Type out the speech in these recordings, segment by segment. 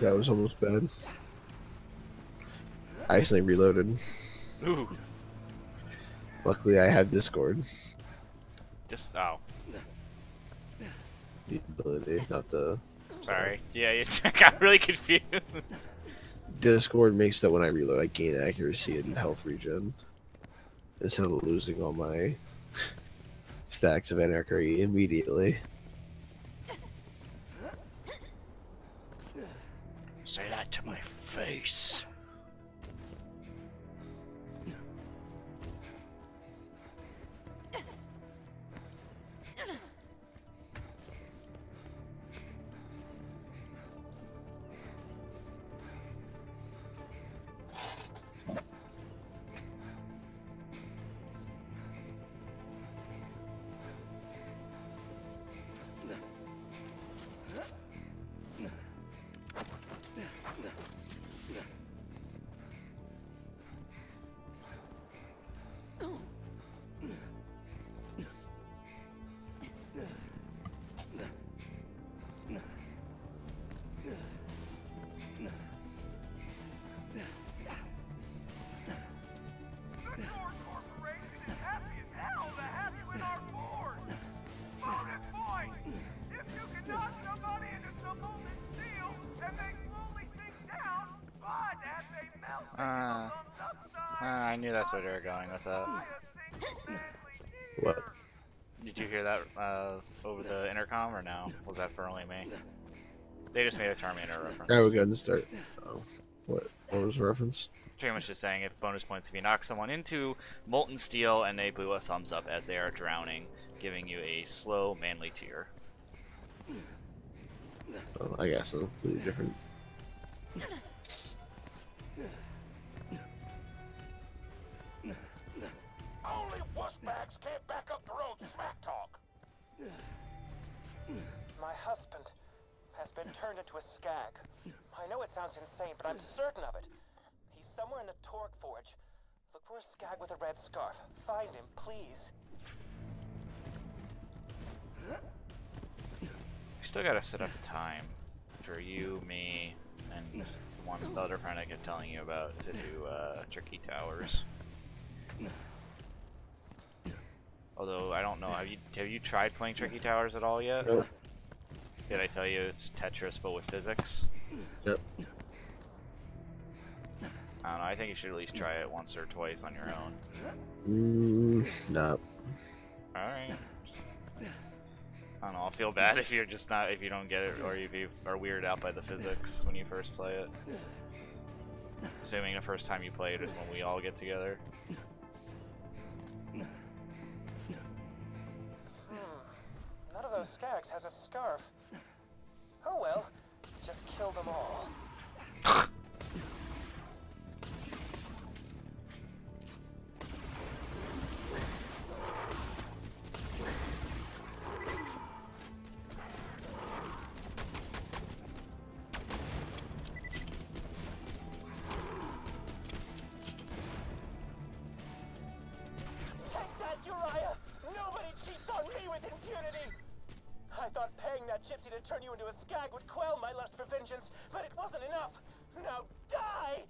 that was almost bad. I accidentally reloaded. Ooh. Luckily, I have Discord. Just oh, The ability, not the sorry. Yeah, you I got really confused. Discord makes that when I reload, I gain accuracy and health regen instead of losing all my stacks of anarchy immediately. Face. The that's where they were going with that. by a single deadly What? Did you hear that uh, over the intercom or no? Was that for only me? They just made a Terminator reference. I would go ahead and start. Oh, what? What was the reference? Pretty much just saying if bonus points if you knock someone into molten steel and they blew a thumbs up as they are drowning, giving you a slow manly tear. Oh, I guess so. Completely different. Only wussbags can't back up their own smack talk. My husband has been turned into a skag. I know it sounds insane, but I'm certain of it. He's somewhere in the Torque Forge. Look for a skag with a red scarf. Find him, please. We still gotta set up a time for you, me, and the one the other friend I kept telling you about to do uh, Tricky Towers. Although I don't know, have you have you tried playing Tricky Towers at all yet? Nope. Did I tell you it's Tetris but with physics? Yep. I don't know. I think you should at least try it once or twice on your own. Mm, nah. All right. I don't know. I'll feel bad if you're just not if you don't get it or if you are weirded out by the physics when you first play it. Assuming the first time you play it is when we all get together. Those skags has a scarf. Oh well. Just kill them all. Gypsy to turn you into a skag would quell my lust for vengeance, but it wasn't enough! Now die!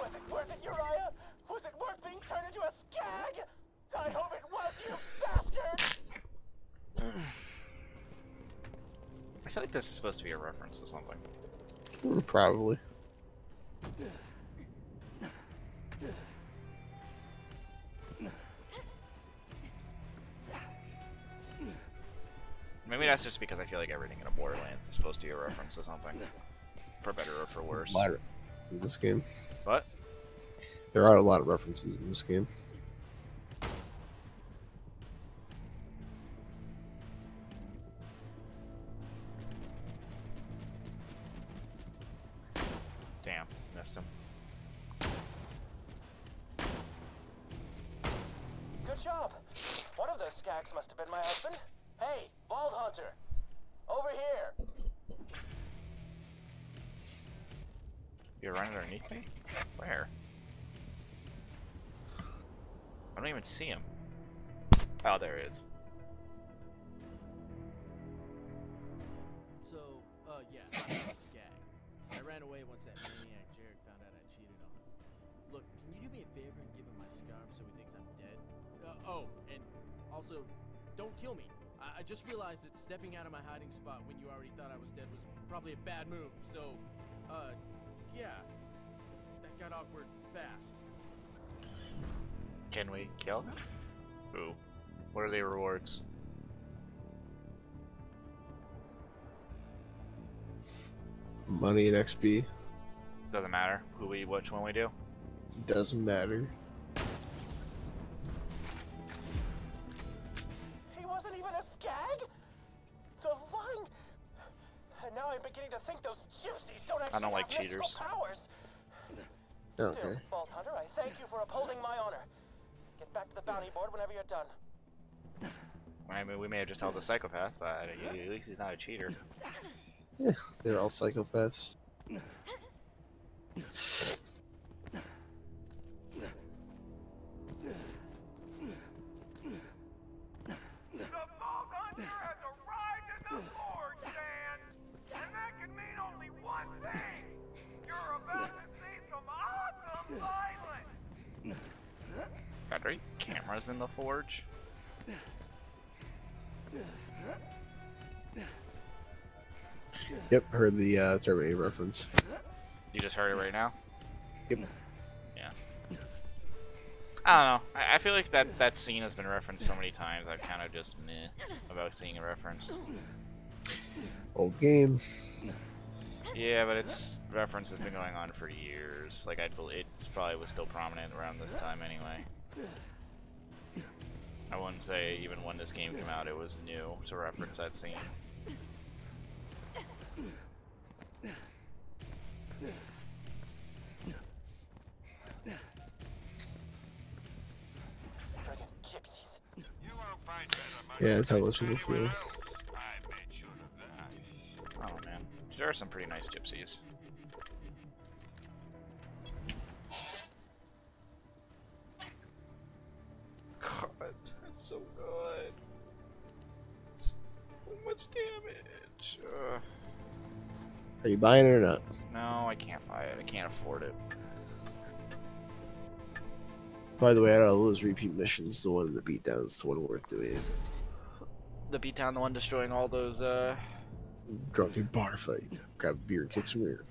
Was it worth it, Uriah? Was it worth being turned into a skag? I hope it was, you bastard! I feel like this is supposed to be a reference to something. Probably. Maybe that's just because I feel like everything in a Borderlands is supposed to be a reference to something. For better or for worse. A lot of- in this game. But There are a lot of references in this game. Oh, there he is. So, uh, yeah, I'm a skag. I ran away once that maniac Jared found out I cheated on him. Look, can you do me a favor and give him my scarf so he thinks I'm dead? Uh, oh, and also, don't kill me. I, I just realized that stepping out of my hiding spot when you already thought I was dead was probably a bad move. So, uh, yeah, that got awkward fast. Can we kill him? Ooh. What are the rewards? Money and XP Doesn't matter who we, which one we do. doesn't matter. He wasn't even a skag? The line. And now I'm beginning to think those gypsies don't actually don't like have mystical cheaters. powers. Still, Okay. Vault Hunter, I thank you for upholding my honor. Get back to the bounty board whenever you're done. I mean, we may have just held a psychopath, but at least he's not a cheater. Yeah, They're all psychopaths. The Vault Hunter has arrived in the Forge, Dan! And that can mean only one thing! You're about to see some awesome violence! God, are cameras in the forge? Yep, heard the uh, Terminator reference. You just heard it right now? Yep. Yeah. I don't know. I, I feel like that, that scene has been referenced so many times, I'm kind of just meh about seeing it referenced. Old game. Yeah, but its reference has been going on for years. Like, I believe it's probably was still prominent around this time anyway. I wouldn't say even when this game came out it was new to reference that scene. Friggin' gypsies. You won't find that among Yeah, that's how most people anyone feel. else. I made sure of that. Oh man, there are some pretty nice gypsies. God, that's so good. So much damage. Uh, Are you buying it or not? no, I can't buy it. I can't afford it. By the way, out of all those repeat missions, the one in the beatdown is the one worth doing. The beatdown, the one destroying all those. uh... Drunken bar fight. Grab a beer, kick some rear.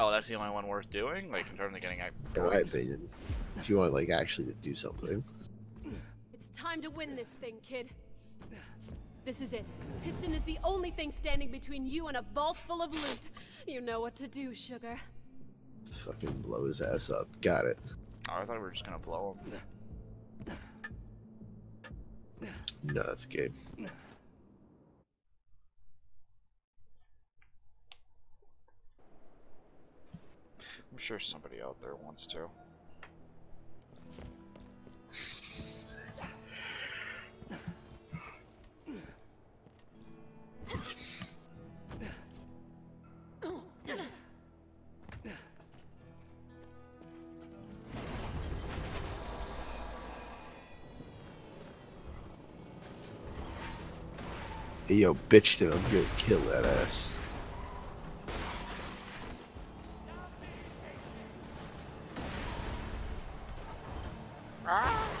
Oh, that's the only one worth doing. Like in terms of getting. In my opinion, if you want like actually to do something. It's time to win this thing, kid. This is it. Piston is the only thing standing between you and a vault full of loot. You know what to do, sugar. Fucking blow his ass up. Got it. Oh, I thought we were just gonna blow him. No, that's a game. I'm sure somebody out there wants to. Hey, yo, bitch, did I'm gonna kill that ass. I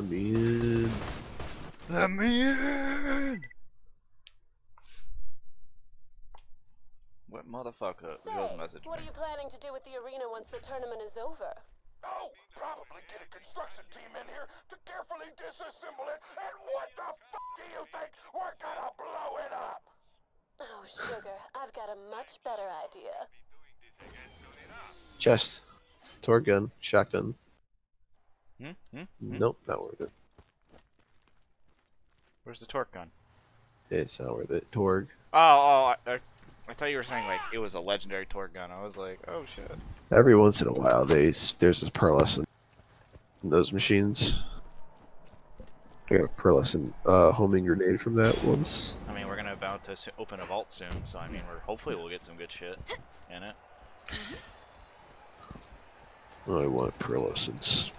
mean, Let me in. What motherfucker? Say, Yours message what are you planning to do with the arena once the tournament is over? Oh, probably get a construction team in here to carefully disassemble it. And what the f do you think? We're gonna blow it up. Oh, sugar, I've got a much better idea. chest, torque gun, shotgun. Hmm? Hmm? Hmm? Nope, not worth it. Where's the torque gun? It's not worth it. Torgue. Oh, oh, I, I, I thought you were saying like it was a legendary torque gun. I was like, oh shit. Every once in a while, they there's a pearlescent in those machines. I got a pearlescent uh, homing grenade from that once. I mean, we're gonna about to open a vault soon, so I mean, we're hopefully we'll get some good shit in it. I want pearlescence.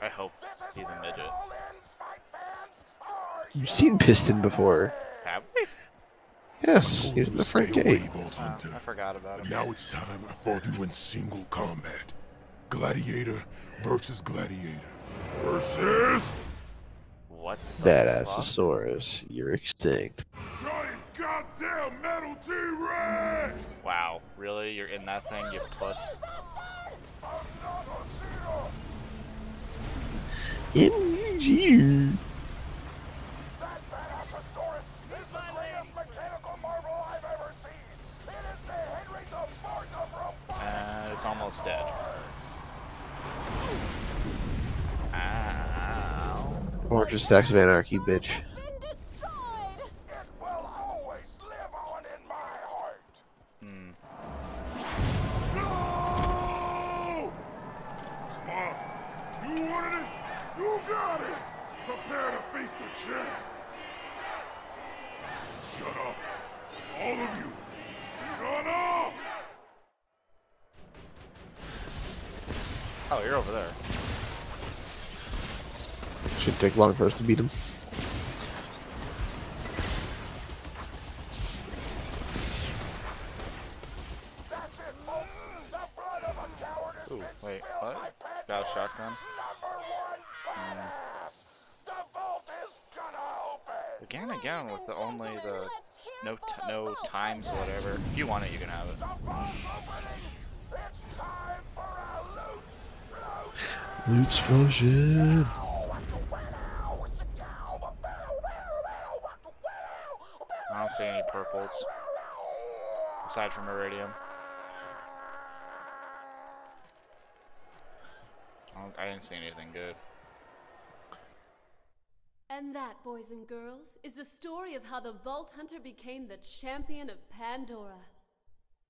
I hope he's a midget. all ends, fight fans. Are You've seen Piston before. Have we? Yes, Told he was you in to the front stay gate. Vault Oh, I forgot about But him. now it's time I fought you in single combat. Gladiator versus gladiator. Versus What? the fuck? Badassasaurus, you're extinct. giant goddamn metal T-Rex! Wow, really? You're in that thing, you puss? I'm not a cheater! It's almost dead. Ow. Orange stacks of anarchy, bitch. Take long for us to beat him. That's it, folks. The blood of a coward has Ooh, been wait, spilled, what? my pet. Got a shotgun? Number one badass. The vault is gonna open. Again, again, with the only the no t no times Hunter. whatever. If you want it, you can have it. The vault's opening. It's time for a loot explosion. Loot explosion. I don't see any purples aside from iridium. I, didn't see anything good. And that, boys and girls, is the story of how the Vault Hunter became the champion of Pandora.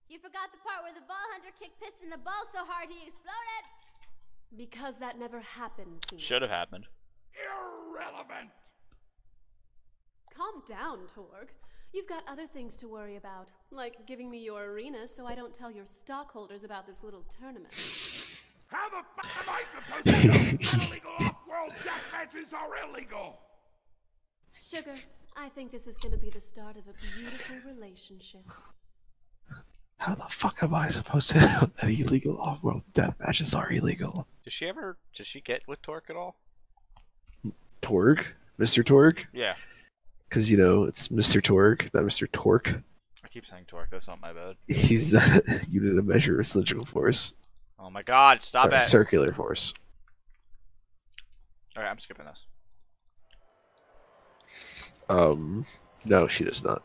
You forgot the part where the Vault hunter kicked Piston the ball so hard he exploded. Because that never happened to me. Should have happened. Irrelevant! Calm down, Torgue. You've got other things to worry about, like giving me your arena so I don't tell your stockholders about this little tournament. How the fuck am I supposed to know that illegal off-world death matches are illegal? Sugar, I think this is gonna be the start of a beautiful relationship. How the fuck am I supposed to know that illegal off-world death matches are illegal? Does she ever? Does she get with Torque at all? Torque, Mr. Torque? Yeah. Because you know it's Mr. Torque, not Mr. Torque. I keep saying Torque. That's not my bad. He's not a unit of measure of cylindrical force. Oh my God! Stop Sorry, it! circular force. All right, I'm skipping this. Um, no, she does not.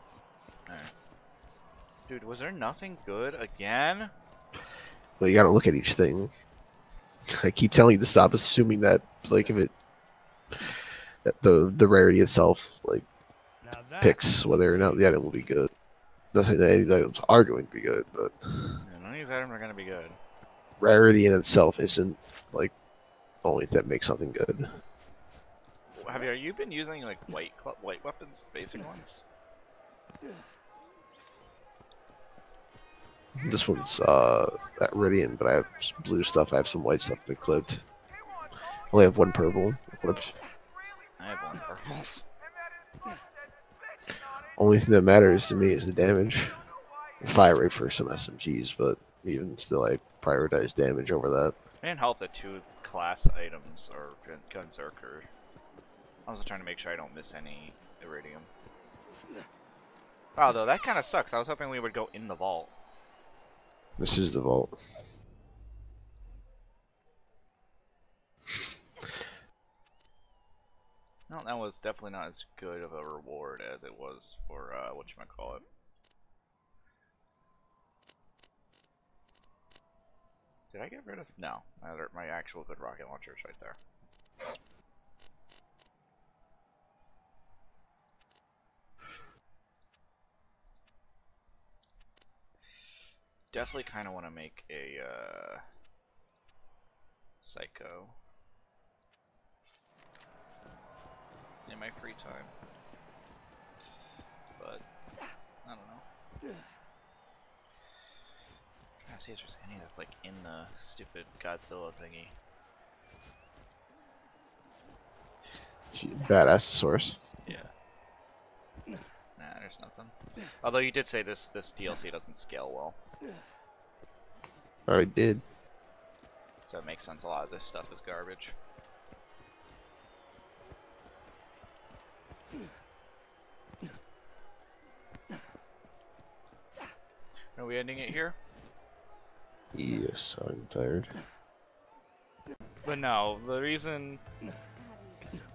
Dude, was there nothing good again? Well, you gotta look at each thing. I keep telling you to stop assuming that, like, if it that the the rarity itself, like, picks whether or not the item will be good. Nothing that any of the items are going to be good, but Yeah, none of these items are gonna be good. rarity in itself isn't like only that makes something good. Have you, you been using like white white weapons, basic ones? This one's uh iridium, but I have some blue stuff. I have some white stuff equipped. I only have one purple equipped. I have one purples. Only thing that matters to me is the damage. Fire rate for some SMGs, but even still, I prioritize damage over that. And help that two class items are Gun- Gunzerker. I was trying to make sure I don't miss any iridium. Wow, though that kind of sucks. I was hoping we would go in the vault. This is the vault. No, that was definitely not as good of a reward as it was for uh, what you might call it. Did I get rid of? No, my actual good rocket launcher is right there. Definitely kind of want to make a uh, psycho in my free time, but I don't know. trying trying to see if there's any that's like in the stupid Godzilla thingy. Badass source. Yeah. Nah, there's nothing. Although you did say this this DLC doesn't scale well, oh, I did. so it makes sense. A lot of this stuff is garbage. Are we ending it here? Yes, I'm tired. But no, the reason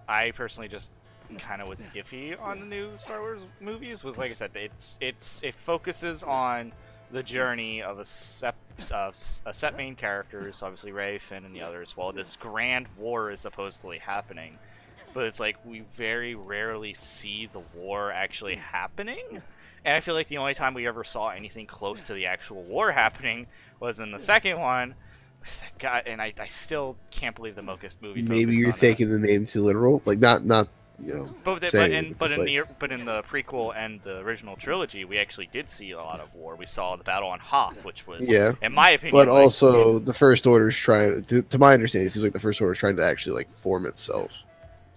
I personally just kind of was iffy on the new Star Wars movies was like I said, it's it's it focuses on the journey of a set of a set main characters, obviously Rey, Finn, and the others, while this grand war is supposedly happening. But it's like we very rarely see the war actually happening. And I feel like the only time we ever saw anything close to the actual war happening was in the second one. God, and I, I still can't believe the Mocus movie. Maybe you're on that. taking the name too literal. Like not not you know. But, the, but saying in but in like- the but in the prequel and the original trilogy, we actually did see a lot of war. We saw the battle on Hoth, which was, Yeah, in my opinion, But like- also, the First Order is trying. To, to my understanding, it seems like the First Order is trying to actually like form itself.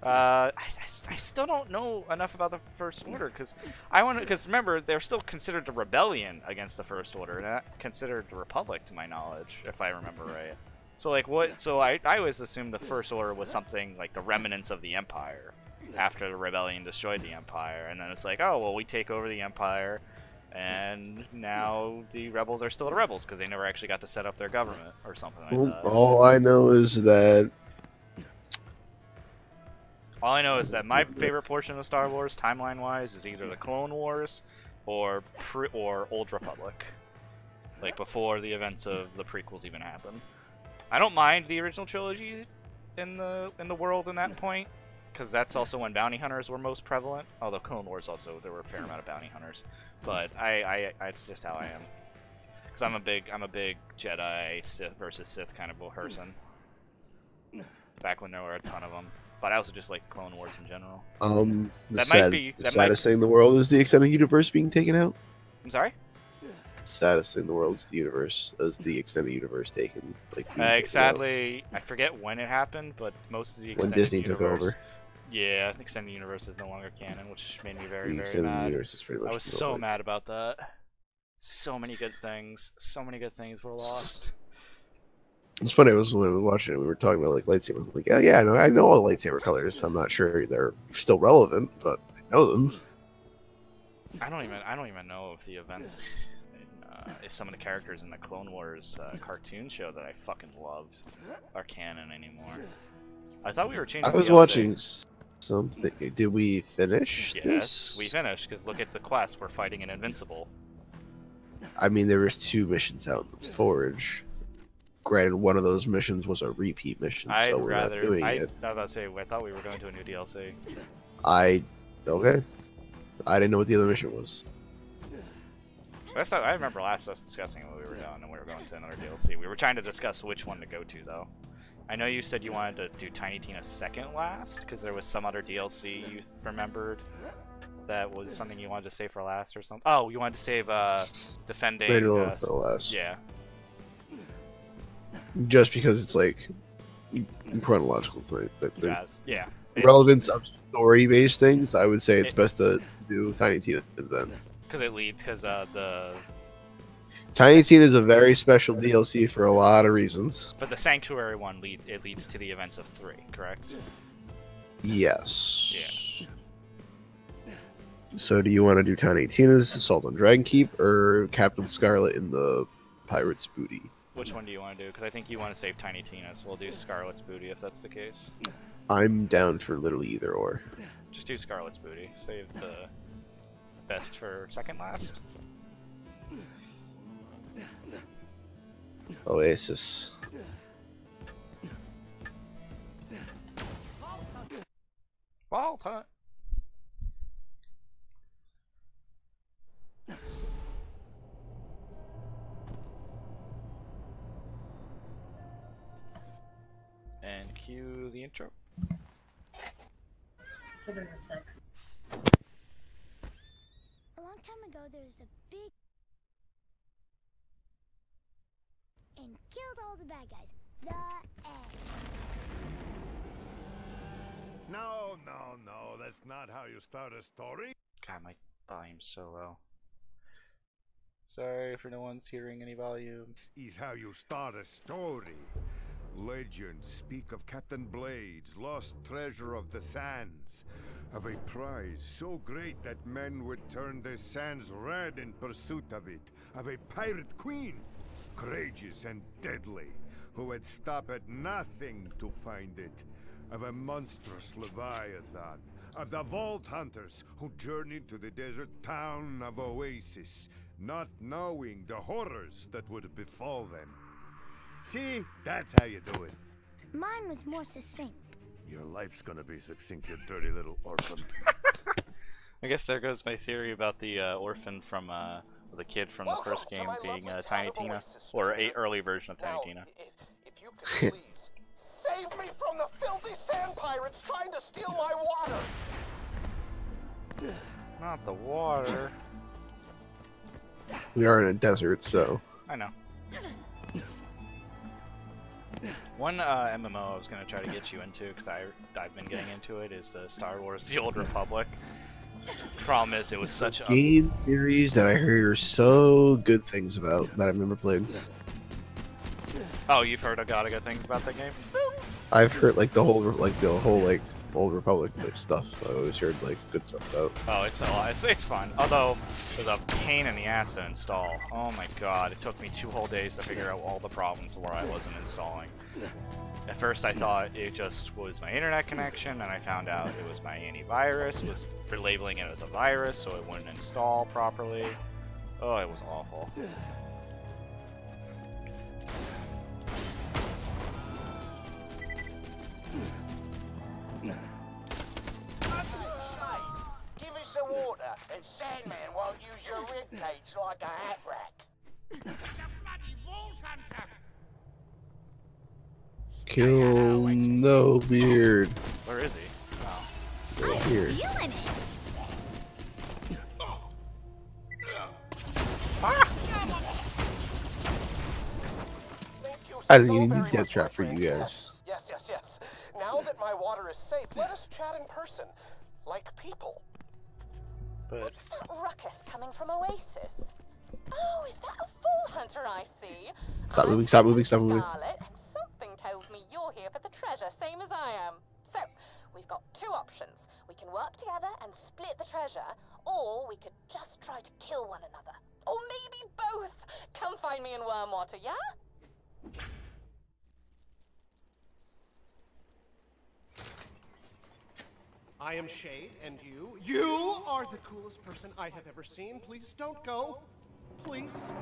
Uh, I, I still don't know enough about the First Order because I want to. Because remember, they're still considered a rebellion against the First Order, not considered a republic, to my knowledge, if I remember right. So like what? So I I always assumed the First Order was something like the remnants of the Empire after the rebellion destroyed the Empire, and then it's like, oh well, we take over the Empire. And now the rebels are still the rebels because they never actually got to set up their government or something like Well, all I know is that All I know is that my favorite portion of Star Wars, timeline-wise, is either the Clone Wars or pre- or Old Republic, like before the events of the prequels even happened. I don't mind the original trilogy in the in the world in that point, because that's also when bounty hunters were most prevalent. Although Clone Wars also there were a fair amount of bounty hunters, but I, I, I it's just how I am. Because I'm a big I'm a big Jedi Sith versus Sith kind of person. Back when there were a ton of them, but I also just like Clone Wars in general. um the, That might be- the that might- saddest thing in the world is the extended universe being taken out. I'm sorry. Saddest thing in the world is the universe is the extended universe taken. Like being taken out. I forget when it happened, but most of the when extended Disney took over, Yeah, the extended universe is no longer canon, which made me very, the very extended mad. universe is pretty much. I was so mad about that. So many good things, so many good things were lost. It's funny. I was when I was watching it. We were talking about like lightsaber. I'm like, yeah, yeah, I know, I know all the lightsaber colors. I'm not sure they're still relevant, but I know them. I don't even, I don't even know if the events, in, uh, if some of the characters in the Clone Wars uh, cartoon show that I fucking loved are canon anymore. I thought we were changing. I was watching something. Did we finish Yes, this? we finished because look at the quest. We're fighting an invincible. I mean, there was two missions out in the Forge. Granted, one of those missions was a repeat mission, I'd so we're rather. not doing I, it. I was about to say. I thought we were going to a new DLC. I okay. I didn't know what the other mission was. Last time, I remember last us discussing what we were doing, and we were going to another DLC. We were trying to discuss which one to go to, though. I know you said you wanted to do Tiny Tina second last, because there was some other DLC you remembered that was something you wanted to save for last or something. Oh, you wanted to save uh, defending. Made it a little uh, for last. yeah, Just because it's like chronological thing. Yeah, yeah. Relevance of story-based things, I would say it's It- best to do Tiny Tina then. Because it leads, because uh, the Tiny Tina is a very special DLC for a lot of reasons. but the Sanctuary one lead it leads to the events of three, correct? Yes. Yeah. So, do you want to do Tiny Tina's Assault on Dragon Keep or Captain Scarlett in the Pirate's Booty? Which one do you want to do? Because I think you want to save Tiny Tina, so we'll do Scarlett's Booty if that's the case. I'm down for literally either or. Just do Scarlett's Booty. Save the best for second last. Oasis. Vault Hunt. And cue the intro. A long time ago, there was a big and killed all the bad guys. The end. No, no, no, that's not how you start a story. God, my volume's so low. Sorry for no one's hearing any volume. This is how you start a story. Legends speak of Captain Blades, lost treasure of the sands, of a prize so great that men would turn the sands red in pursuit of it, of a pirate queen, courageous and deadly, who would stop at nothing to find it, of a monstrous leviathan, of the vault hunters who journeyed to the desert town of Oasis, not knowing the horrors that would befall them. See, that's how you do it. Mine was more succinct. Your life's gonna be succinct, you dirty little orphan. I guess there goes my theory about the uh, orphan from uh, the kid from the first game being lovely uh, Tiny Tina, Oasis, or a early version of Tiny Now, Tina. if, if you could please save me from the filthy sand pirates trying to steal my water. Not the water. We are in a desert, so I know. One uh, MMO I was gonna try to get you into because I I've been getting into it is the Star Wars: The Old Republic. Problem is, it was such a game series that I hear so good things about that I've never played. oh you've heard a lot of good things about that game. I've heard like the whole like the whole like old Republic like stuff. I always heard like good stuff about. Oh, it's a lot. It's, it's fun. Although, it was a pain in the ass to install. Oh my god, it took me two whole days to figure out all the problems where I wasn't installing. At first I thought it just was my internet connection, and I found out it was my antivirus, was for labeling it as a virus so it wouldn't install properly. Oh, it was awful. Give us water, and Sandman won't use your rib cage like a hat rack. Kill no beard. Where is he? Oh. Right here. Feeling it. I didn't even need that much, trap for you guys. Yes, yes, yes, yes. Now that my water is safe, let us chat in person, like people. But What's that ruckus coming from Oasis? Oh, is that a vault hunter I see? Stop moving, stop moving, stop moving. Scarlett, and something tells me you're here for the treasure, same as I am. So, we've got two options. We can work together and split the treasure, or we could just try to kill one another. Or maybe both. Come find me in Wormwater, yeah? I am Shade, and you, you are the coolest person I have ever seen. Please don't go. Please.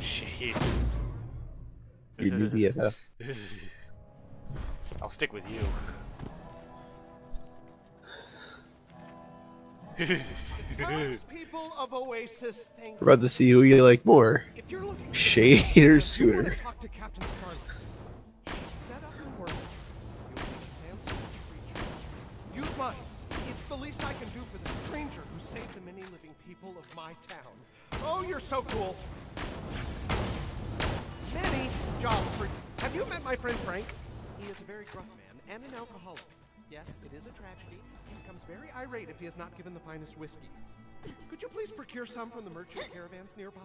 shade. Your new BFF. I'll stick with you. Townspeople of Oasis, thank We're about to see who you like more. If you're looking Shade or if you want Scooter. Least I can do for the stranger who saved the many living people of my town. Oh, you're so cool. Many jobs for you. Have you met my friend Frank? He is a very gruff man and an alcoholic. Yes, it is a tragedy. He becomes very irate if he is not given the finest whiskey. Could you please procure some from the merchant caravans nearby?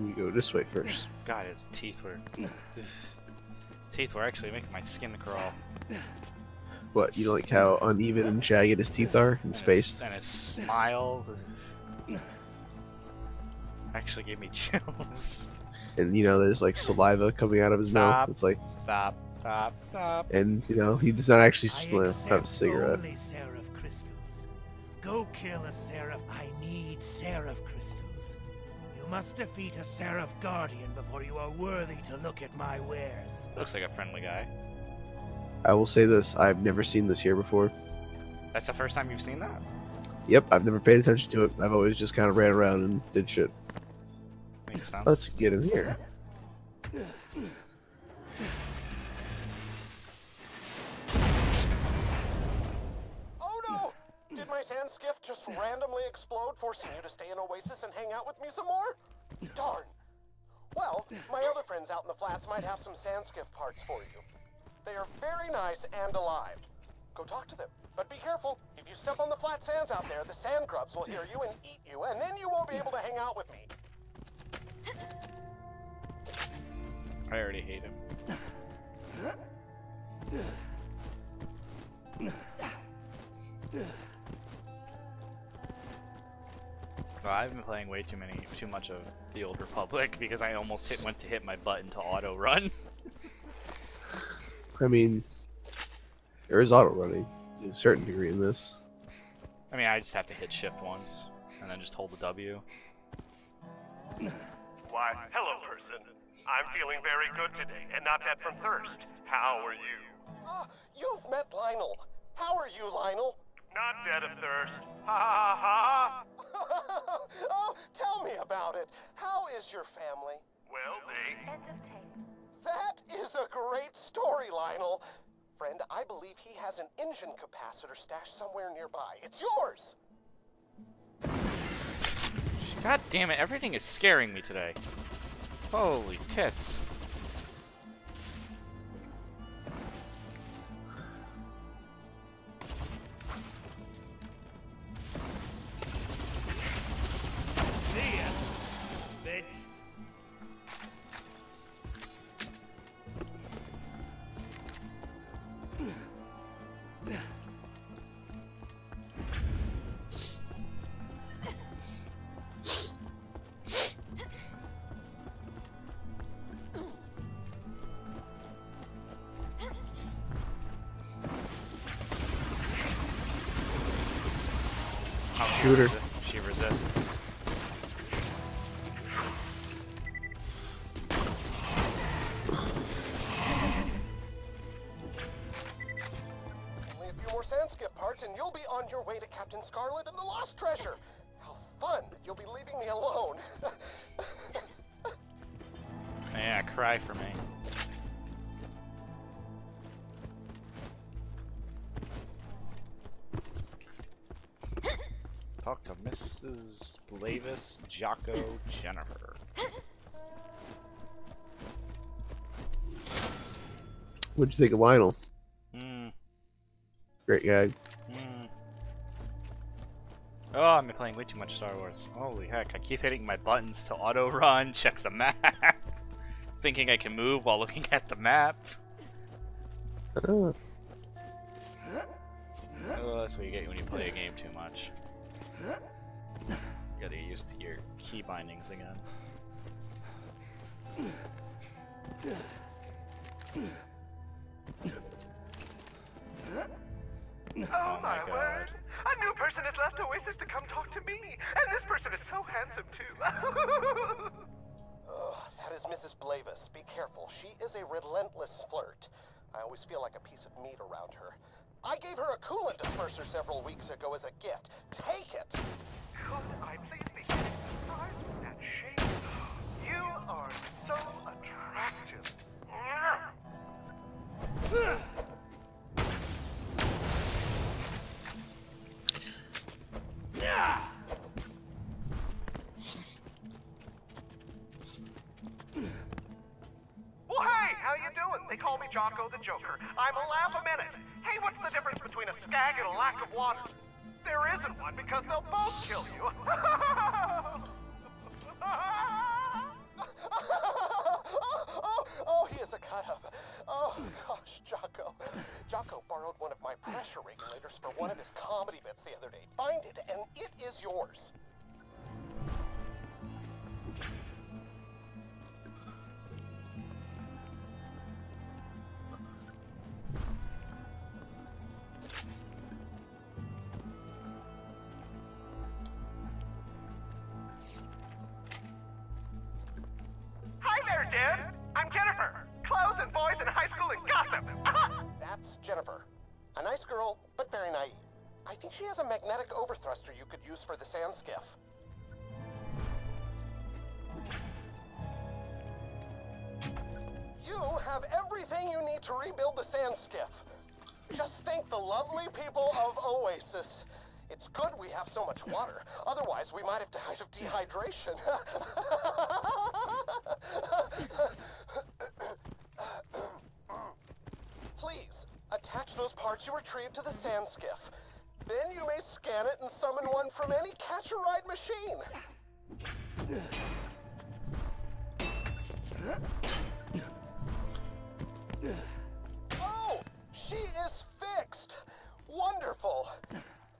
You go this way first. God, his teeth were. teeth were actually making my skin crawl. What, you don't like how uneven and jagged his teeth are in And space? his, and his smile actually gave me chills. And you know, there's like saliva coming out of his Stop. mouth. It's like, Stop, stop, stop. and you know, he does not actually I have a cigarette. Only Seraph crystals. Go kill a Seraph. I need Seraph crystals. You must defeat a Seraph Guardian before you are worthy to look at my wares. Looks like a friendly guy. I will say this: I've never seen this here before. That's the first time you've seen that? Yep, I've never paid attention to it. I've always just kind of ran around and did shit. Makes sense. Let's get in here. My sand skiff just randomly explode, forcing you to stay in Oasis and hang out with me some more? Darn. Well, my other friends out in the flats might have some sand skiff parts for you. They are very nice and alive. Go talk to them. But be careful. If you step on the flat sands out there, the sand grubs will hear you and eat you, and then you won't be able to hang out with me. I already hate him. I've been playing way too many, too much of the Old Republic because I almost hit, went to hit my button to auto run. I mean, there is auto running to a certain degree in this. I mean, I just have to hit shift once and then just hold the W. Why, hello, person. I'm feeling very good today, and not dead from thirst. How are you? Ah, you've met Lionel. How are you, Lionel? Not dead of thirst. Ha ha ha! oh, tell me about it. How is your family? Well, they. End of tape. That is a great story, Lionel. Friend, I believe he has an engine capacitor stashed somewhere nearby. It's yours! God damn it, everything is scaring me today. Holy tits. Oh, Mrs. Blavis Jocko Jennifer. What'd you think of Lionel? Hmm. Great guy. Hmm. Oh, I've been playing way too much Star Wars. Holy heck, I keep hitting my buttons to auto run, check the map, thinking I can move while looking at the map. Oh, Oh, that's what you get when you play a game too much. You gotta get used to your key bindings again. Oh, my oh word! A new person has left Oasis to come talk to me, and this person is so handsome too. Ugh, that is Mrs. Blavis. Be careful. She is a relentless flirt. I always feel like a piece of meat around her. I gave her a coolant disperser several weeks ago as a gift. Take it! Could I please be surprised with that shape? You are so attractive. Well, hey, how you doing? They call me Jocko the Joker. I'm a laugh a minute. Hey, what's the difference between a skag and a lack of water? There isn't one because they'll both kill you. Oh, oh, oh, he is a cut up. Oh, gosh, Jocko. Jocko borrowed one of my pressure regulators for one of his comedy bits the other day. Find it, and it is yours. Dude. I'm Jennifer. Clothes and boys in high school and gossip. That's Jennifer. A nice girl, but very naive. I think she has a magnetic overthruster you could use for the sand skiff. You have everything you need to rebuild the sand skiff. Just thank the lovely people of Oasis. It's good we have so much water. Otherwise, we might have died of dehydration. you retrieved to the sand skiff. Then you may scan it and summon one from any catch-a-ride machine. Oh, she is fixed. Wonderful.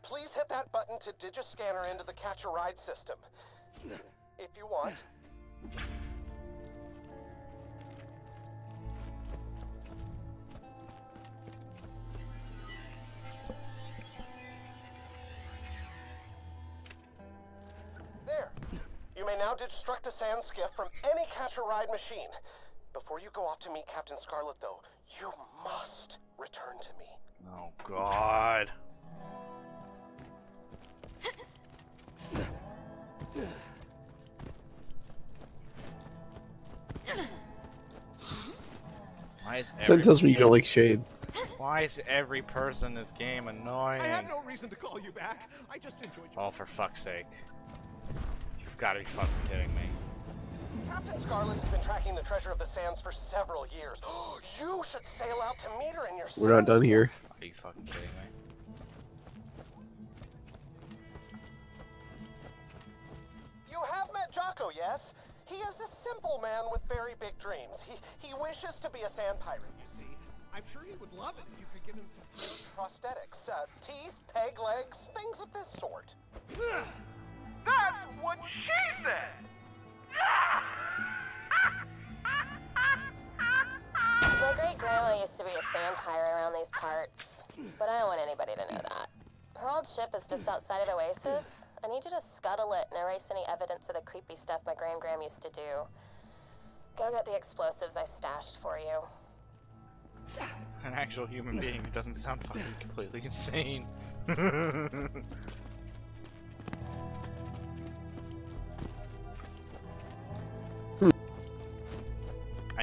Please hit that button to digiscanner into the catch-a-ride system. If you want. Now digistruct a sand skiff from any catch-a-ride machine. Before you go off to meet Captain Scarlett, though, you must return to me. Oh god. Why is Something every- tells me you don't like Shade. Why is every person in this game annoying? I had no reason to call you back. I just enjoyed your Oh, for fuck's sake. You've got to be fucking kidding me. Captain Scarlett has been tracking the treasure of the sands for several years. you should sail out to meet her in your We're not done here. Are you fucking kidding me? You have met Jocko, yes? He is a simple man with very big dreams. He he wishes to be a sand pirate, you see. I'm sure he would love it if you could give him some Prosthetics, uh, teeth, peg legs, things of this sort. That's what she said! My great grandma used to be a sand pirate around these parts, but I don't want anybody to know that. Her old ship is just outside of the Oasis. I need you to scuttle it and erase any evidence of the creepy stuff my grand gram used to do. Go get the explosives I stashed for you. An actual human being who doesn't sound fucking completely insane.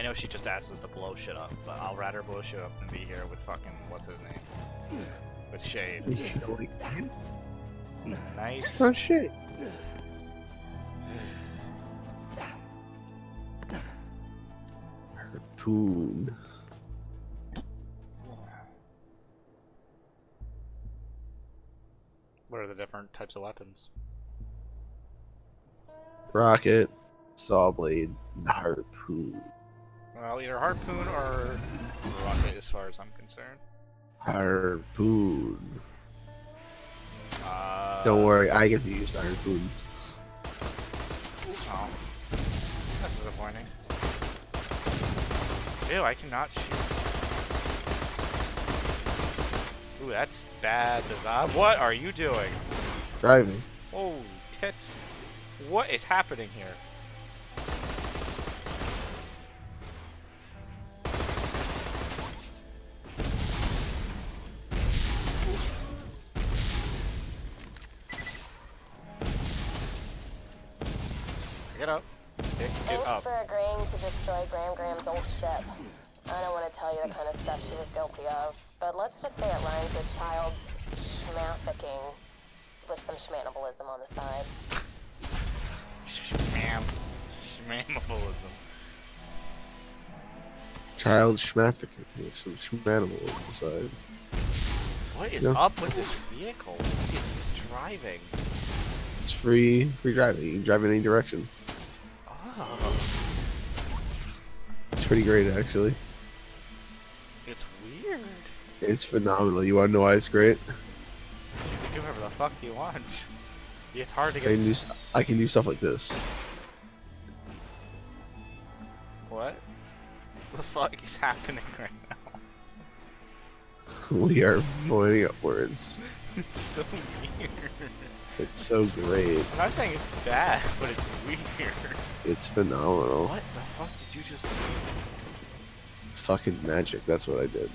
know she just asked us to blow shit up, but I'll rather blow shit up than be here with fucking what's his name, with Shade. You don't like? Nice. Oh shit. Harpoon. What are the different types of weapons? Rocket. Saw blade. Harpoon. Well, either harpoon or rocket, as far as I'm concerned. Harpoon. Uh, Don't worry, I get to use the harpoon. Oh, that's disappointing. Ew, I cannot shoot. Ooh, that's bad design. What are you doing? Driving. Oh, tits. What is happening here? Get up. Pick it Thanks up. for agreeing to destroy Gram Gram's old ship. I don't want to tell you the kind of stuff she was guilty of, but let's just say it rhymes with child schmafficking with some schmanibalism on the side. Shmam. Shmamabalism. Child schmafficking. with Some schmanabalism on the side. What is No. up with this vehicle? What is this driving? It's free free driving. You can drive in any direction. It's pretty great actually. it's weird. It's phenomenal. You wanna know why it's great? You can do whatever the fuck you want. It's hard to I get. can do, I can do stuff like this. What? The fuck is happening right now? We are pointing upwards. It's so weird. It's so great. I'm not saying it's bad, but it's weird. It's phenomenal. What the fuck did you just do? Fucking magic. That's what I did.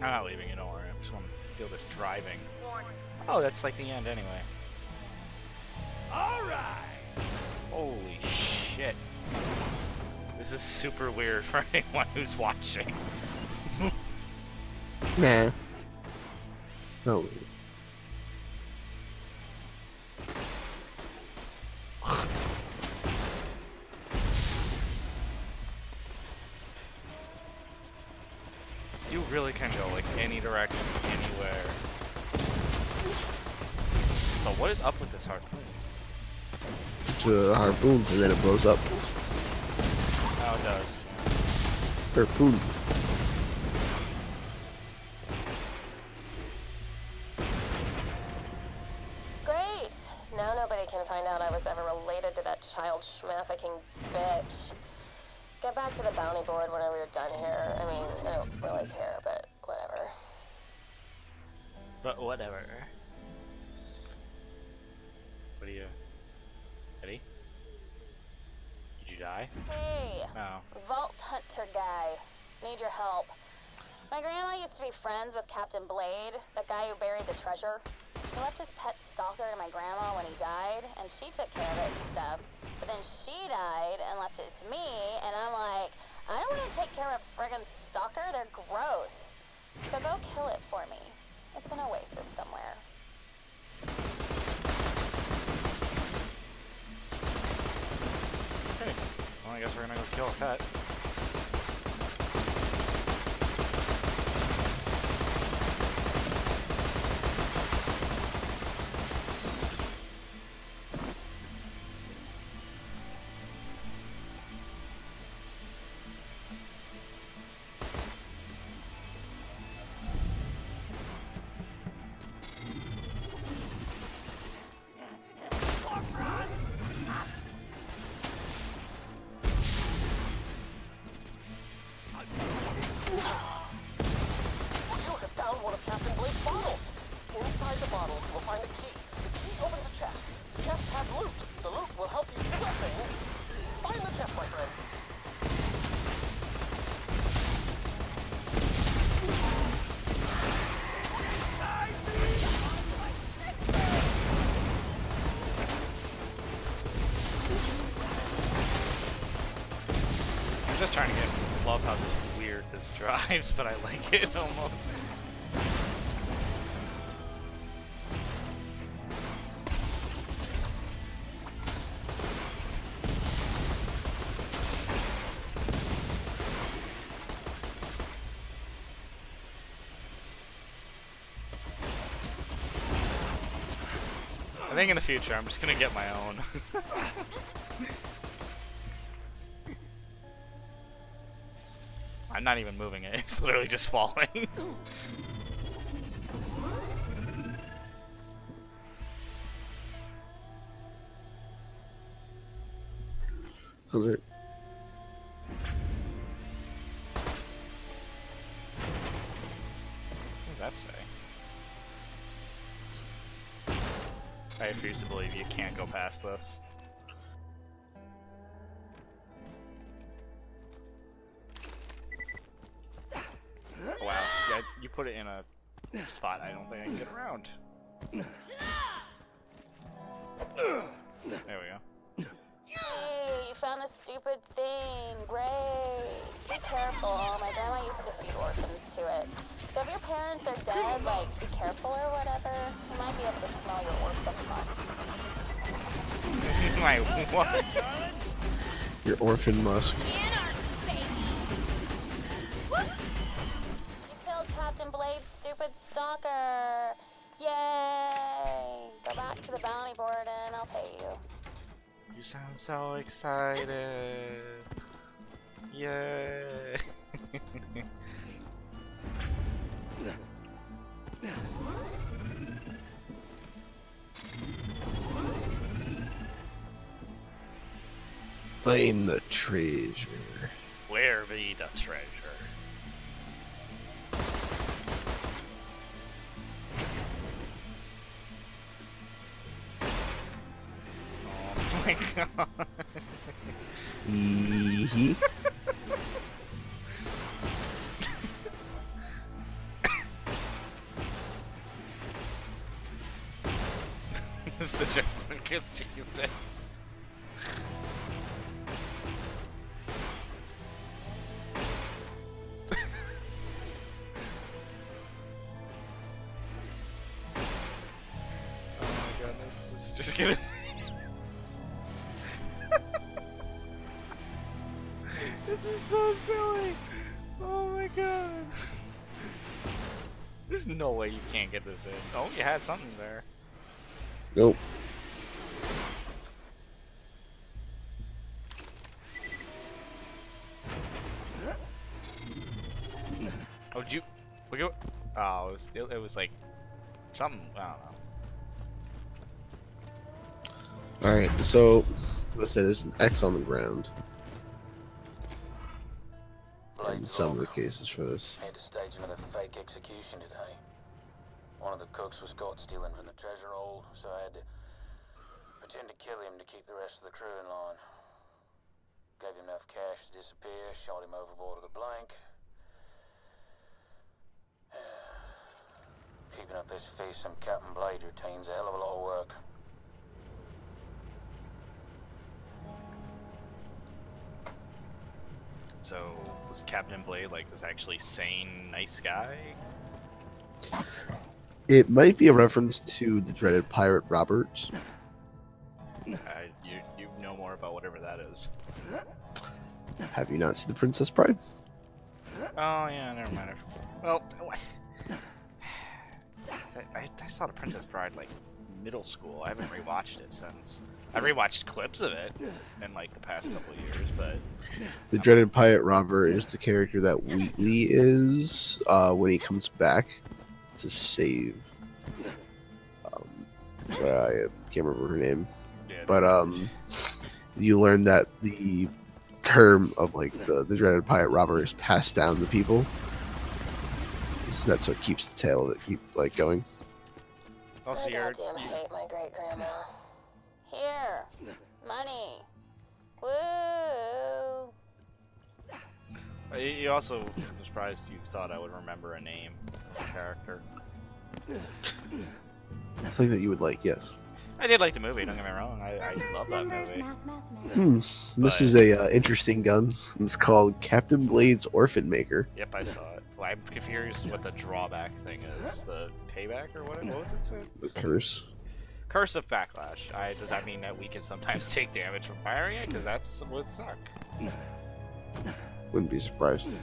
I'm not leaving it, don't worry. I just want feel this driving. Oh, that's like the end anyway. Alright! Holy shit. This is super weird for anyone who's watching. Nah. So. You harpoon? It's a harpoon and then it blows up. Oh, it does. Harpoon. Friends with Captain Blade, the guy who buried the treasure. He left his pet stalker to my grandma when he died, and she took care of it and stuff. But then she died and left it to me, and I'm like, I don't want to take care of a friggin' stalker. They're gross. So go kill it for me. It's an oasis somewhere. Well, I guess we're gonna go kill a pet. Just trying to get love how this weird this drives, but I like it almost. I think in the future I'm just gonna get my own. I'm not even moving it, it's literally just falling. Okay. What does that say? I refuse to believe you can't go past this. Spot I don't think I can get around. There we go. Hey, you found this stupid thing. Great. Be careful. My grandma used to feed orphans to it. So if your parents are dead, like, be careful or whatever. You might be able to smell your orphan musk. My what? Your orphan musk. Stupid stalker. Yay! Go back to the bounty board and I'll pay you. You sound so excited. Yay. Find the treasure. Where be the treasure? my god. this is such a fucking genius. This is so silly. Oh my god. There's no way you can't get this in. Oh, you had something there. Nope. Oh, did you look at? Oh, it was it, it was like something. I don't know. All right, so let's say there's an X on the ground. In some of the cases for this. Had to stage another fake execution today. One of the cooks was caught stealing from the treasure hold, so I had to pretend to kill him to keep the rest of the crew in line. Gave him enough cash to disappear, shot him overboard with a blank. Keeping up this fearsome Captain Blade routine's a hell of a lot of work. So was Captain Blade like this actually sane, nice guy? It might be a reference to the dreaded pirate Roberts. Uh, you you know more about whatever that is. Have you not seen The Princess Bride? Oh yeah, never mind. Well, I, I, I saw The Princess Bride like middle school. I haven't rewatched it since. I rewatched clips of it in like the past couple of years, but The dreaded pirate robber is the character that Westley is uh, when he comes back to save. Um, I can't remember her name, but um, you learn that the term of like the, the dreaded pirate robber is passed down to people. So that's what keeps the tale of it keep like going. also I you're goddamn hate my great grandma. Here, money. Woo! You you also I'm surprised you thought I would remember a name of a character. Something that you would like, yes. I did like the movie. Don't get me wrong. I, I love that movie. Hmm. This is a uh, interesting gun. It's called Captain Blade's Orphan Maker. Yep, I saw it. Well, I'm curious what the drawback thing is. The payback or what? What was it? Say? The curse. Curse of backlash. I, does that mean that we can sometimes take damage from firing it? Because that's would suck. Wouldn't be surprised.